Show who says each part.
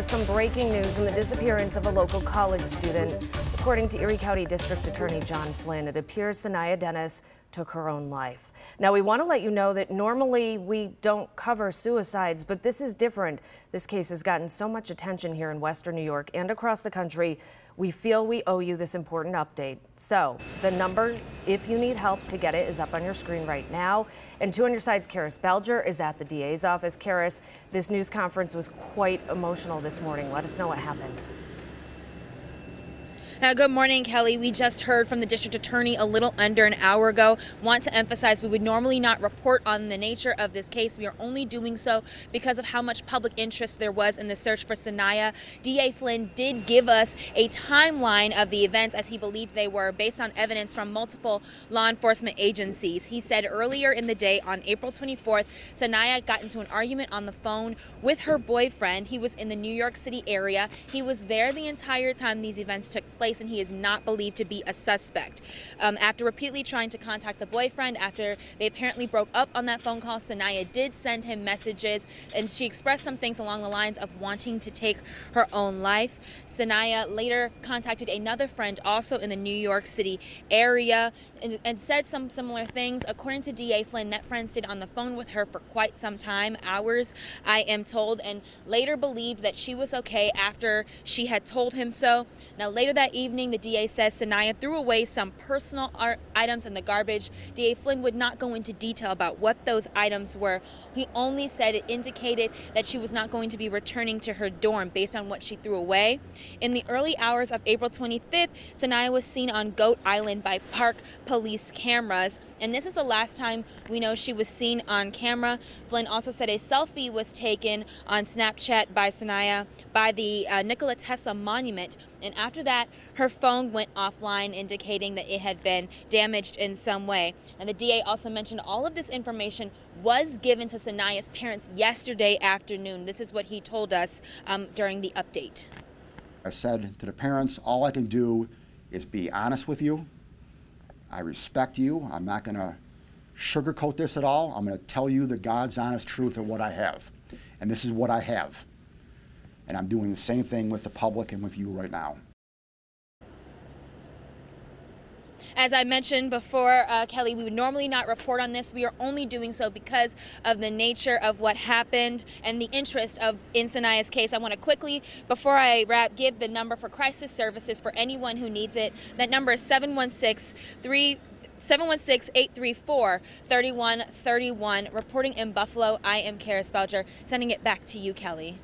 Speaker 1: with some breaking news in the disappearance of a local college student. According to Erie County District Attorney John Flynn, it appears Saniyya Dennis took her own life. Now, we want to let you know that normally we don't cover suicides, but this is different. This case has gotten so much attention here in Western New York and across the country. We feel we owe you this important update. So, the number, if you need help to get it, is up on your screen right now. And two on your sides, Karis Belger is at the DA's office. Karis, this news conference was quite emotional this morning. Let us know what happened.
Speaker 2: Uh, good morning, Kelly. We just heard from the district attorney a little under an hour ago. Want to emphasize we would normally not report on the nature of this case. We are only doing so because of how much public interest there was in the search for Saniyya. DA Flynn did give us a timeline of the events as he believed they were based on evidence from multiple law enforcement agencies. He said earlier in the day on April 24th, Saniyya got into an argument on the phone with her boyfriend. He was in the New York City area. He was there the entire time these events took place and he is not believed to be a suspect. Um, after repeatedly trying to contact the boyfriend, after they apparently broke up on that phone call, Saniyya did send him messages and she expressed some things along the lines of wanting to take her own life. Saniyya later contacted another friend also in the New York City area and, and said some similar things. According to DA Flynn, that friend stayed on the phone with her for quite some time, hours, I am told, and later believed that she was okay after she had told him so. Now, later that evening, the DA says Saniyya threw away some personal items in the garbage. DA Flynn would not go into detail about what those items were. He only said it indicated that she was not going to be returning to her dorm based on what she threw away. In the early hours of April 25th, Saniyya was seen on Goat Island by park police cameras, and this is the last time we know she was seen on camera. Flynn also said a selfie was taken on Snapchat by Sanaya by the uh, Nikola Tesla monument, and after that, her phone went offline, indicating that it had been damaged in some way. And the DA also mentioned all of this information was given to Saniyya's parents yesterday afternoon. This is what he told us um, during the update.
Speaker 3: I said to the parents, all I can do is be honest with you. I respect you. I'm not going to sugarcoat this at all. I'm going to tell you the God's honest truth of what I have. And this is what I have. And I'm doing the same thing with the public and with you right now.
Speaker 2: As I mentioned before, uh, Kelly, we would normally not report on this. We are only doing so because of the nature of what happened and the interest of in Saniyya's case. I want to quickly, before I wrap, give the number for crisis services for anyone who needs it. That number is 716 716-834-3131. Reporting in Buffalo, I am Karis Belger. Sending it back to you, Kelly.